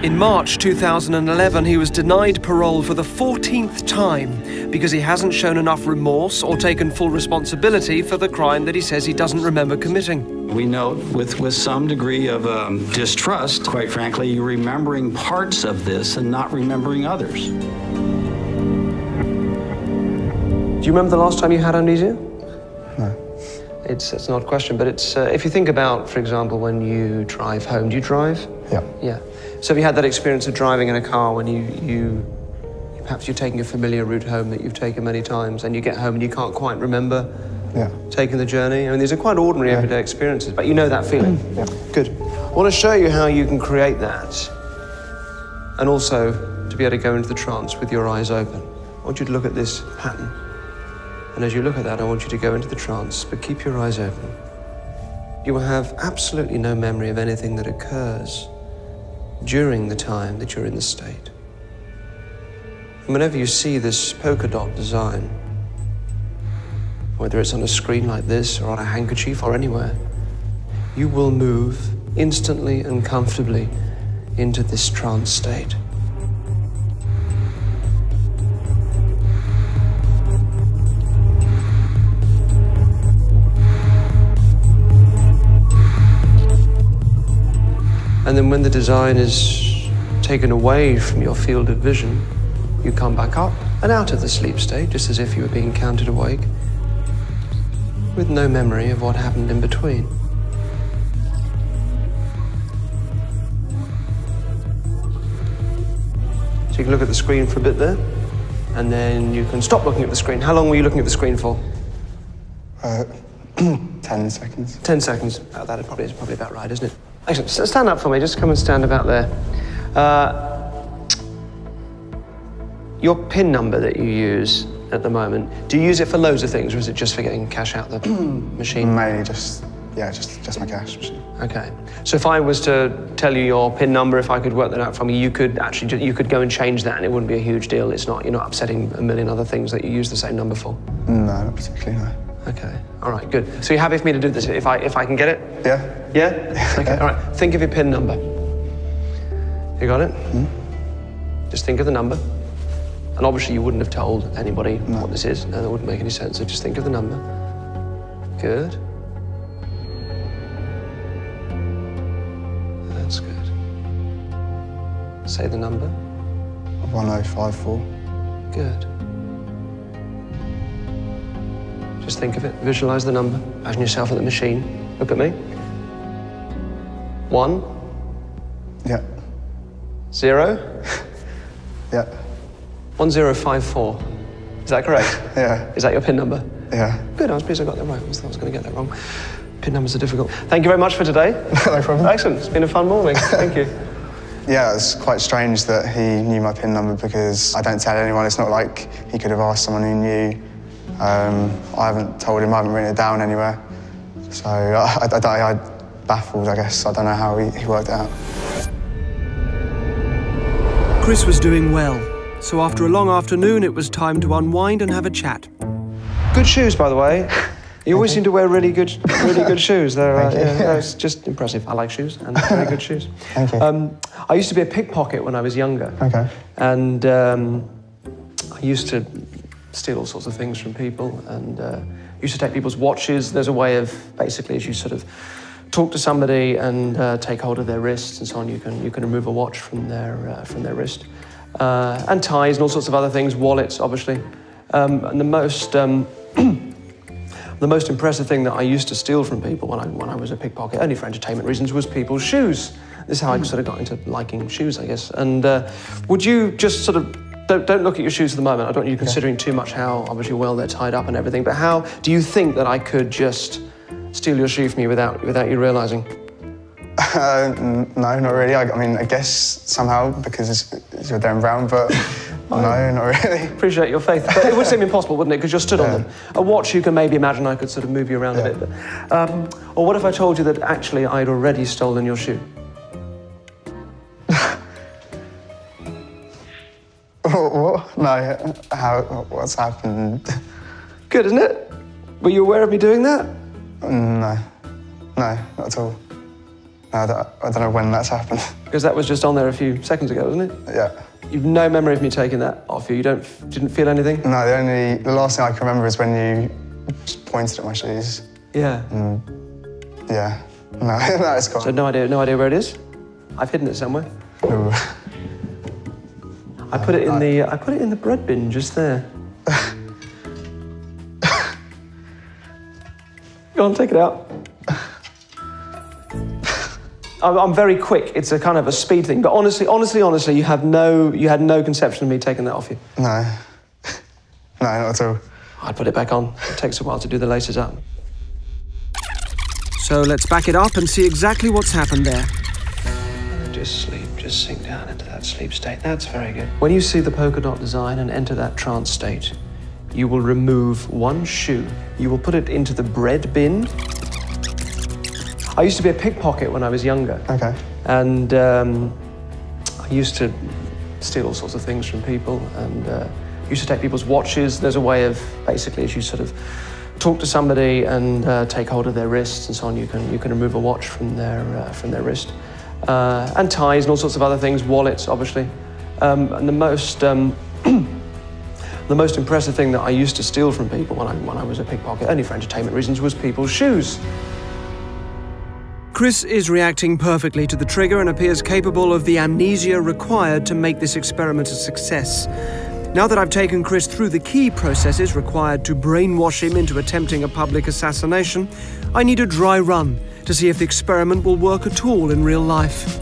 In March 2011, he was denied parole for the 14th time because he hasn't shown enough remorse or taken full responsibility for the crime that he says he doesn't remember committing. We note with, with some degree of um, distrust, quite frankly, you remembering parts of this and not remembering others. Do you remember the last time you had amnesia? No. It's, it's an odd question, but it's, uh, if you think about, for example, when you drive home, do you drive? Yeah. Yeah. So have you had that experience of driving in a car when you, you perhaps you're taking a familiar route home that you've taken many times and you get home and you can't quite remember Yeah. taking the journey? I mean, these are quite ordinary everyday experiences, but you know that feeling. Mm, yeah. Good. I want to show you how you can create that and also to be able to go into the trance with your eyes open. I want you to look at this pattern. And as you look at that, I want you to go into the trance, but keep your eyes open. You will have absolutely no memory of anything that occurs during the time that you're in the state. And whenever you see this polka dot design, whether it's on a screen like this or on a handkerchief or anywhere, you will move instantly and comfortably into this trance state. And then when the design is taken away from your field of vision, you come back up and out of the sleep state, just as if you were being counted awake, with no memory of what happened in between. So you can look at the screen for a bit there, and then you can stop looking at the screen. How long were you looking at the screen for? Uh, 10 seconds. 10 seconds. Oh, that probably is probably about right, isn't it? S- Stand up for me. Just come and stand about there. Uh, your PIN number that you use at the moment, do you use it for loads of things, or is it just for getting cash out the machine? Mainly just, yeah, just, just my cash machine. Okay. So if I was to tell you your PIN number, if I could work that out from you, you could actually you could go and change that, and it wouldn't be a huge deal. It's not you're not upsetting a million other things that you use the same number for. No, not particularly, no. Okay. All right. Good. So you're happy for me to do this if I if I can get it? Yeah. Yeah. Okay. All right. Think of your PIN number. You got it? Hmm? Just think of the number. And obviously, you wouldn't have told anybody what this is. No, that wouldn't make any sense. So just think of the number. Good. That's good. Say the number. 1054. Good. Just think of it. Visualize the number. Imagine yourself at the machine. Look at me. One. Yeah. Zero. Yeah. 1054. Is that correct? Yeah. Is that your PIN number? Yeah. Good, I was pleased I got that right. I was, I was going to get that wrong. PIN numbers are difficult. Thank you very much for today. no problem. Excellent. It's been a fun morning. Thank you. Yeah, it's quite strange that he knew my PIN number because I don't tell anyone. It's not like he could have asked someone who knew. Um, I haven't told him, I haven't written it down anywhere. So I, I, I, I baffled, I guess. I don't know how he, he worked it out. Chris was doing well, so after a long afternoon, it was time to unwind and have a chat. Good shoes, by the way. You always seem to wear really good, really good shoes. They're, uh, Thank you. yeah, that's just impressive. I like shoes and very good shoes. Thank you. Um, I used to be a pickpocket when I was younger. Okay. And um, I used to steal all sorts of things from people and uh, used to take people's watches. There's a way of basically, as you sort of talk to somebody and uh, take hold of their wrists and so on, you can you can remove a watch from their uh, from their wrist, uh, and ties and all sorts of other things, wallets, obviously. Um, and the most um, the most impressive thing that I used to steal from people when I when I was a pickpocket, only for entertainment reasons, was people's shoes. This is how I sort of got into liking shoes, I guess. And uh, would you just sort of don't, don't look at your shoes at the moment. I don't want you considering too much how obviously well they're tied up and everything. But how do you think that I could just steal your shoe from you without without you realizing? Uh, no, not really. I, I mean, I guess somehow because it's, it's your Dan Brown, but no, not really. Appreciate your faith, but it would seem impossible, wouldn't it? Because you're stood on them. A watch, you can maybe imagine I could sort of move you around a bit. But, um, or what if I told you that actually I'd already stolen your shoe? What? No, how? What's happened? Good, isn't it? Were you aware of me doing that? No, no, not at all. No, I don't, I don't know when that's happened. Because that was just on there a few seconds ago, wasn't it? Yeah. You've no memory of me taking that off you. You don't didn't feel anything. No, the only the last thing I can remember is when you just pointed at my shoes. Yeah. Mm. Yeah. No, it's gone. So no idea, no idea where it is. I've hidden it somewhere. No. I put it in uh, the I put it in the bread bin just there. Go on, take it out. I'm, I'm very quick. It's a kind of a speed thing. But honestly, honestly, honestly, you have no you had no conception of me taking that off you. No. No, not at all. I'd put it back on. It takes a while to do the laces up. So let's back it up and see exactly what's happened there. Just sleep, just sink down into that sleep state. That's very good. When you see the polka dot design and enter that trance state, you will remove one shoe. You will put it into the bread bin. I used to be a pickpocket when I was younger. Okay. And um, I used to steal all sorts of things from people and uh, used to take people's watches. There's a way of basically, as you sort of talk to somebody and uh, take hold of their wrists and so on, you can you can remove a watch from their uh, from their wrist, uh, and ties and all sorts of other things, wallets, obviously. Um, and the most um, the most impressive thing that I used to steal from people when I when I was a pickpocket, only for entertainment reasons, was people's shoes. Chris is reacting perfectly to the trigger and appears capable of the amnesia required to make this experiment a success. Now that I've taken Chris through the key processes required to brainwash him into attempting a public assassination, I need a dry run to see if the experiment will work at all in real life.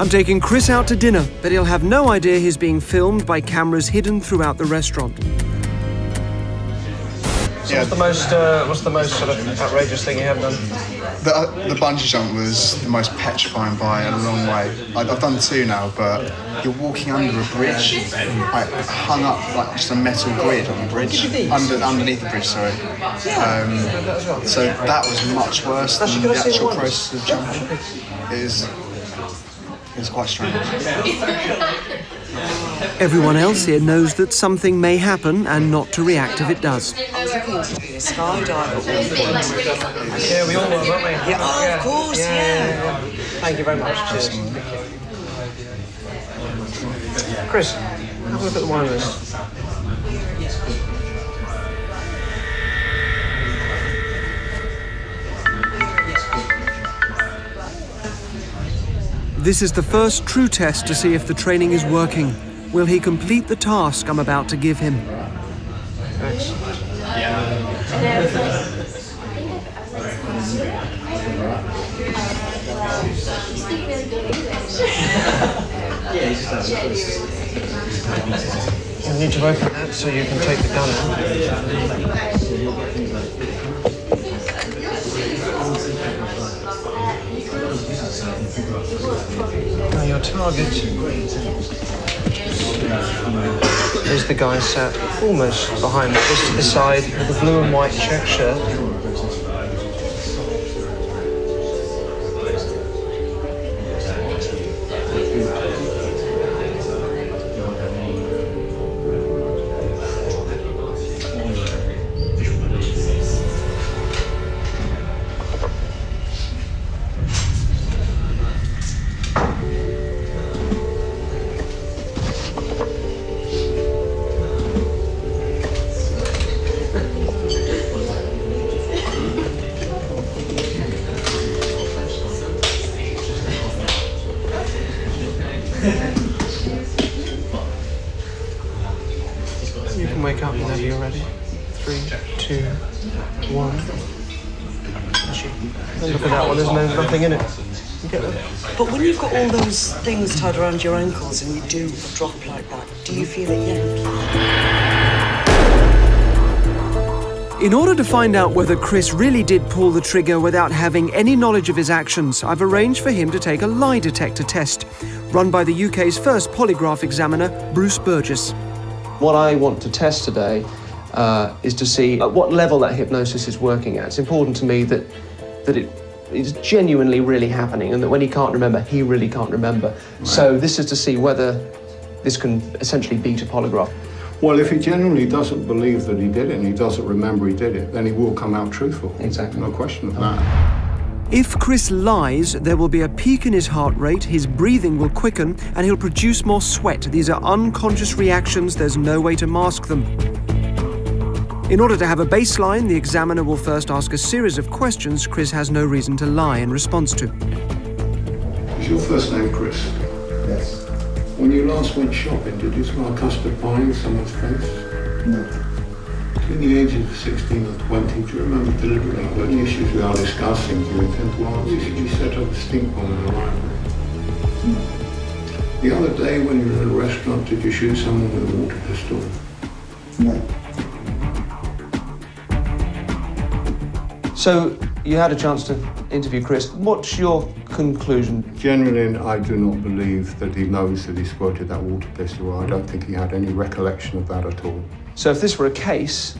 I'm taking Chris out to dinner, but he'll have no idea he's being filmed by cameras hidden throughout the restaurant. So what's the most uh, what's the most sort of outrageous thing you have done? The, uh, the bungee jump was the most petrifying by a long way. I, I've done two now, but you're walking under a bridge. I hung up like just a metal grid on the bridge, under, underneath the bridge. Sorry. Um, so that was much worse than the actual process of jumping. It is. It was quite strange. Everyone else here knows that something may happen and not to react if it does. I was looking to be a skydive at one point. Yeah, we all were, weren't we? Yeah, oh, of course, yeah. Thank you very much. Cheers. Chris, have a look at the wine list. This is the first true test to see if the training is working. Will he complete the task I'm about to give him? You need to open that so you can take the gun out. Now your target is the guy sat almost behind me, just to the side with the blue and white check shirt. Tied around your ankles and you do a drop like that, do you feel it yank? In order to find out whether Chris really did pull the trigger without having any knowledge of his actions, I've arranged for him to take a lie detector test, run by the UK's first polygraph examiner, Bruce Burgess. What I want to test today uh, is to see at what level that hypnosis is working at. It's important to me that that it is genuinely really happening, and that when he can't remember, he really can't remember. So this is to see whether this can essentially beat a polygraph. Well, if he genuinely doesn't believe that he did it and he doesn't remember he did it, then he will come out truthful. Exactly. No question of that. If Chris lies, there will be a peak in his heart rate, his breathing will quicken, and he'll produce more sweat. These are unconscious reactions, there's no way to mask them. In order to have a baseline, the examiner will first ask a series of questions Chris has no reason to lie in response to. Is your first name Chris? Yes. When you last went shopping, did you smell custard pie in someone's face? No. Between the ages of 16 and 20, do you remember deliberately when the issues we are discussing do you intend to answer? Did you set up a stink bomb in the library? The other day when you were in a restaurant, did you shoot someone with a water pistol? No. So you had a chance to interview Chris. What's your conclusion? Generally, I do not believe that he knows that he squirted that water pistol. I don't think he had any recollection of that at all. So if this were a case,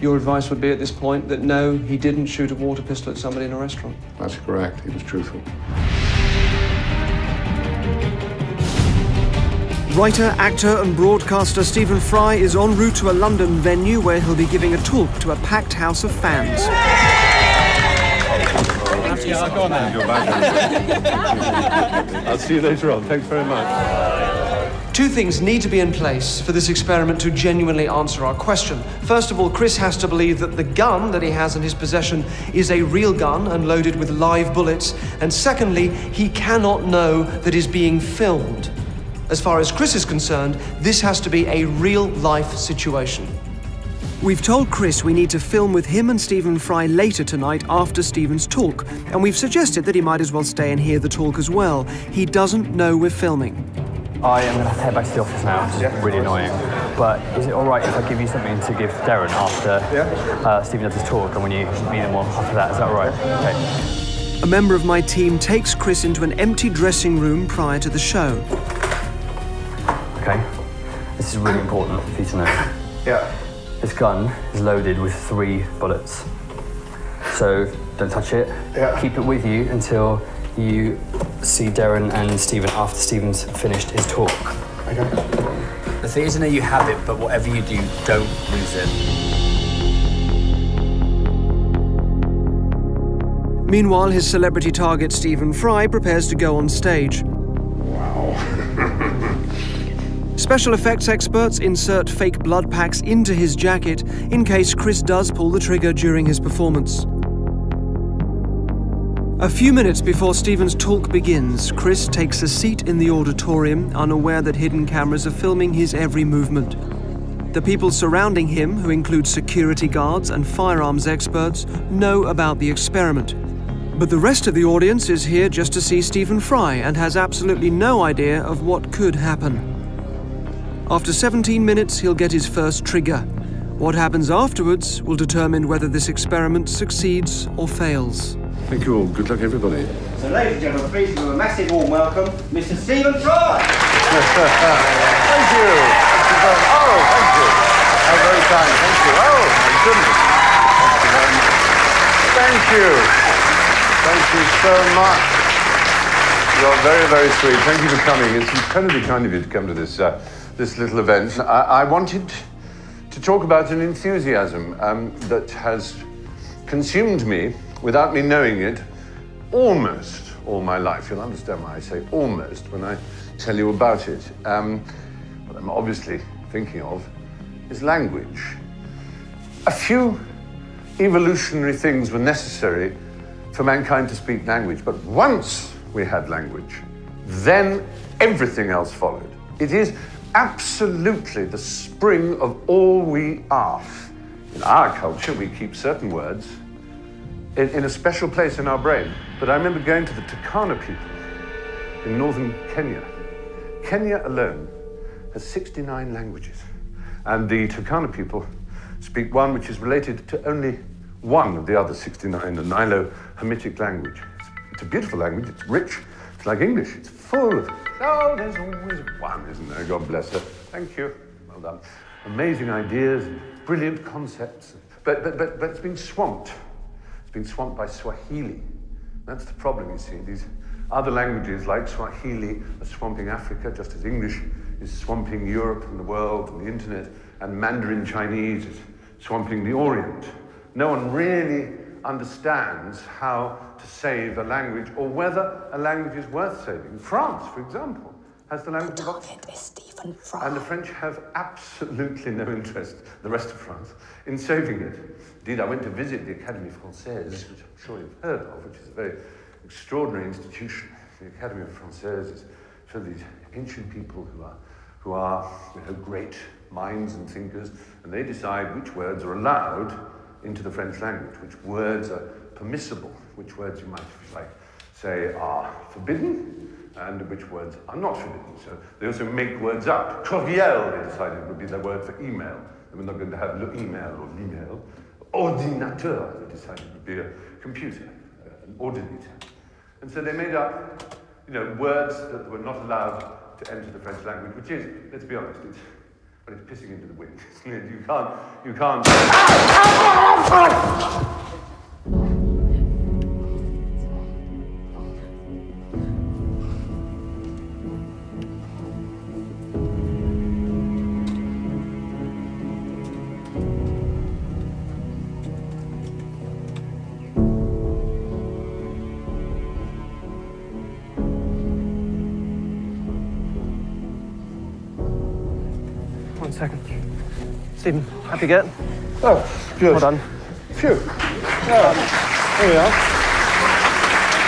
your advice would be at this point that no, he didn't shoot a water pistol at somebody in a restaurant. That's correct. He was truthful. Writer, actor, and broadcaster Stephen Fry is en route to a London venue where he'll be giving a talk to a packed house of fans. I'll see you later on. Thanks very much. Two things need to be in place for this experiment to genuinely answer our question. First of all, Chris has to believe that the gun that he has in his possession is a real gun and loaded with live bullets. And secondly, he cannot know that he's being filmed. As far as Chris is concerned, this has to be a real life situation. We've told Chris we need to film with him and Stephen Fry later tonight after Stephen's talk, and we've suggested that he might as well stay and hear the talk as well. He doesn't know we're filming. I am going to have to head back to the office now, which is really annoying. But is it all right if I give you something to give Derren after uh, Stephen does his talk and when you meet him after that? Is that all right? Okay. A member of my team takes Chris into an empty dressing room prior to the show. Okay. This is really important for you to know. Yeah. This gun is loaded with three bullets. So don't touch it. Yeah. Keep it with you until you see Derren and Stephen after Stephen's finished his talk. Okay. The thing is, I know you have it, but whatever you do, don't lose it. Meanwhile, his celebrity target Stephen Fry prepares to go on stage. Special effects experts insert fake blood packs into his jacket in case Chris does pull the trigger during his performance. A few minutes before Stephen's talk begins, Chris takes a seat in the auditorium, unaware that hidden cameras are filming his every movement. The people surrounding him, who include security guards and firearms experts, know about the experiment. But the rest of the audience is here just to see Stephen Fry and has absolutely no idea of what could happen. After 17 minutes, he'll get his first trigger. What happens afterwards will determine whether this experiment succeeds or fails. Thank you all. Good luck, everybody. So, ladies and gentlemen, please give a massive warm welcome, Mr. Stephen Fry. thank you. Oh, thank you. How very kind. Thank you. Oh, my goodness. Thank you very much. Thank you. Thank you so much. You're very, very sweet. Thank you for coming. It's incredibly kind of you to come to this. Uh, this little event. I, I wanted to talk about an enthusiasm um, that has consumed me without me knowing it almost all my life. You'll understand why I say almost when I tell you about it. Um, what I'm obviously thinking of is language. A few evolutionary things were necessary for mankind to speak language, but once we had language, then everything else followed. It is absolutely the spring of all we are. In our culture, we keep certain words in, in, a special place in our brain. But I remember going to the Turkana people in northern Kenya. Kenya alone has 69 languages. And the Turkana people speak one which is related to only one of the other 69, the Nilo-Hamitic language. It's, it's a beautiful language, it's rich, it's like English, it's full of, oh, there's always one, isn't there? God bless her. Thank you. Well done. Amazing ideas, brilliant concepts, but, but, but, but it's been swamped. It's been swamped by Swahili. That's the problem, you see. These other languages like Swahili are swamping Africa, just as English is swamping Europe and the world and the internet, and Mandarin Chinese is swamping the Orient. No one really understands how to save a language or whether a language is worth saving. France, for example, has the language of Oxford. is Stephen Fry. And the French have absolutely no interest, the rest of France, in saving it. Indeed, I went to visit the Académie Française, which I'm sure you've heard of, which is a very extraordinary institution. The Académie Française is for these ancient people who are, who are you know, great minds and thinkers, and they decide which words are allowed into the French language, which words are permissible, which words you might, like, say are forbidden, and which words are not forbidden. So they also make words up. Courriel, they decided, would be the word for email. And we're not going to have le email or l'email. Ordinateur, they decided, would be a computer, an ordinateur. And so they made up, you know, words that were not allowed to enter the French language, which is, let's be honest, it's, well, it's pissing into the wind. you can't, you can't. Ah! Ah! Ah! Stephen, happy get? Oh, good. Well done. Phew. Yeah. Here we are.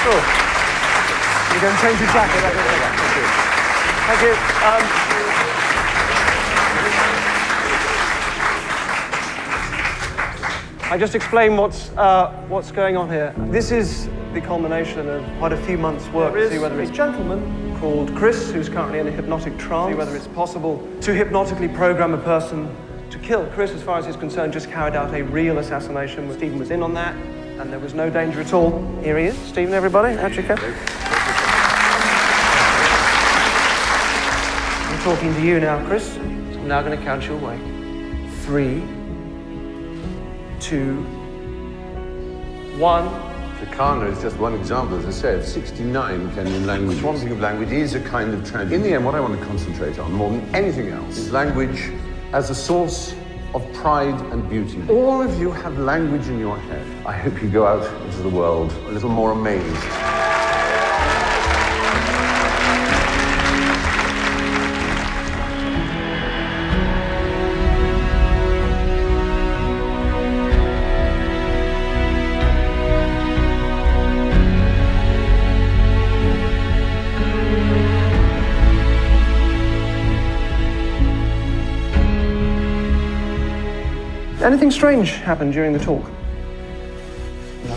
Oh. You're going to change your jacket. Thank you. Thank you. Um, I just explain what's uh, what's going on here. This is the culmination of quite a few months' work to see whether it's a gentleman called Chris, who's currently in a hypnotic trance, see whether it's possible to hypnotically program a person to kill. Chris, as far as he's concerned, just carried out a real assassination. Stephen was in on that, and there was no danger at all. Here he is, Stephen. Everybody, out you go. I'm talking to you now, Chris. So I'm now going to count you away. Three, two, one. Turkana is just one example, as I said, 69 Kenyan languages. Swamping of language is a kind of tragedy. In the end, what I want to concentrate on more than anything else is language as a source of pride and beauty. All of you have language in your head. I hope you go out into the world a little more amazed. Anything strange happened during the talk? No.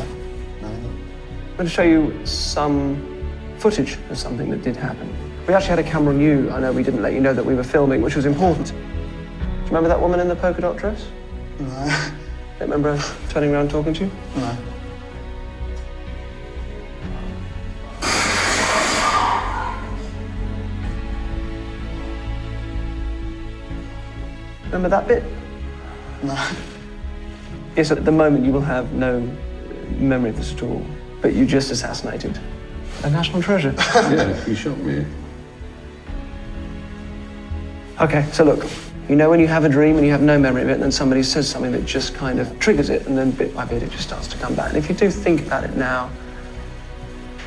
I'm going to show you some footage of something that did happen. We actually had a camera on you. I know we didn't let you know that we were filming, which was important. Do you remember that woman in the polka dot dress? No. Don't remember her turning around talking to you? No. Remember that bit? No. Yes, at the moment you will have no memory of this at all, but you just assassinated a national treasure. yeah, you shot me. Okay, so look, you know when you have a dream and you have no memory of it, and then somebody says something that just kind of triggers it, and then bit by bit it just starts to come back. And if you do think about it now,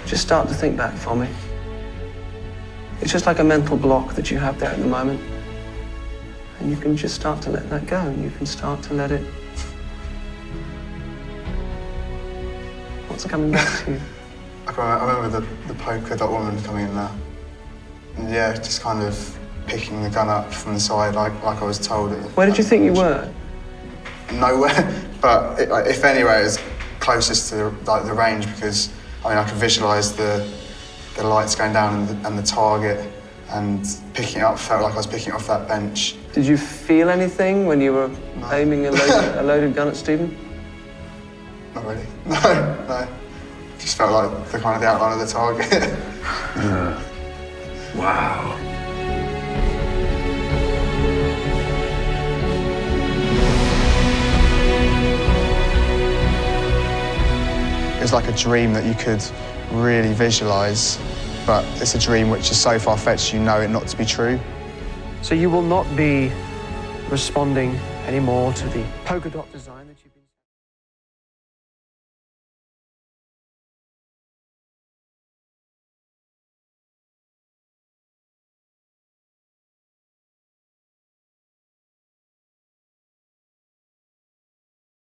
just start to think back for me. It's just like a mental block that you have there at the moment. And you can just start to let that go, and you can start to let it. Coming back to you? I remember, I remember the, the polka dot woman coming in there. And yeah, just kind of picking the gun up from the side like, like I was told. Where did you think you were? Nowhere, but it, like, if anywhere, it was closest to the, like, the range because I mean I could visualise the the lights going down and the, and the target. and picking it up felt like I was picking it off that bench. Did you feel anything when you were aiming a a loaded gun at Stephen? Not really. No, no. Just felt like the kind of the outline of the target. Uh, wow. It was like a dream that you could really visualise, but it's a dream which is so far-fetched you know it not to be true. So you will not be responding anymore to the polka dot design that you've been